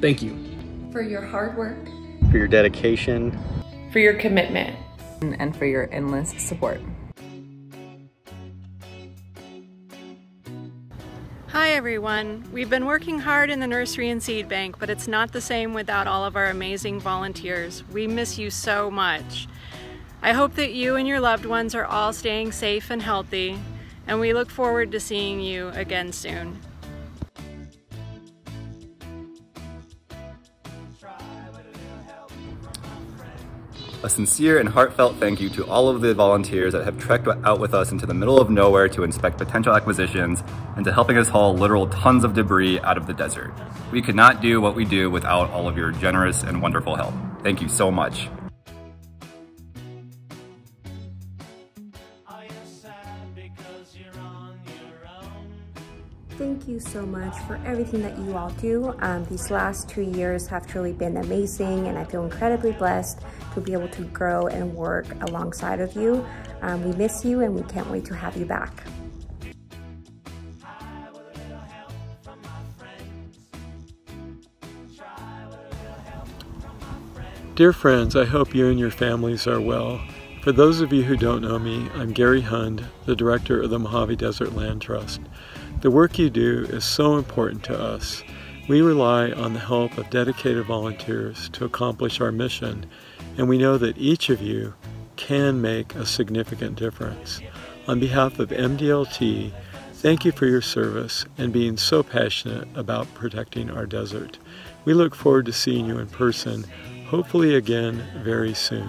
Thank you. For your hard work. For your dedication. For your commitment. And for your endless support. Hi everyone. We've been working hard in the nursery and seed bank, but it's not the same without all of our amazing volunteers. We miss you so much. I hope that you and your loved ones are all staying safe and healthy, and we look forward to seeing you again soon. A sincere and heartfelt thank you to all of the volunteers that have trekked out with us into the middle of nowhere to inspect potential acquisitions and to helping us haul literal tons of debris out of the desert. We could not do what we do without all of your generous and wonderful help. Thank you so much. Thank you so much for everything that you all do. Um, these last two years have truly been amazing and I feel incredibly blessed to be able to grow and work alongside of you. Um, we miss you and we can't wait to have you back. Dear friends, I hope you and your families are well. For those of you who don't know me, I'm Geary Hund, the director of the Mojave Desert Land Trust. The work you do is so important to us. We rely on the help of dedicated volunteers to accomplish our mission, and we know that each of you can make a significant difference. On behalf of MDLT, thank you for your service and being so passionate about protecting our desert. We look forward to seeing you in person, hopefully again very soon.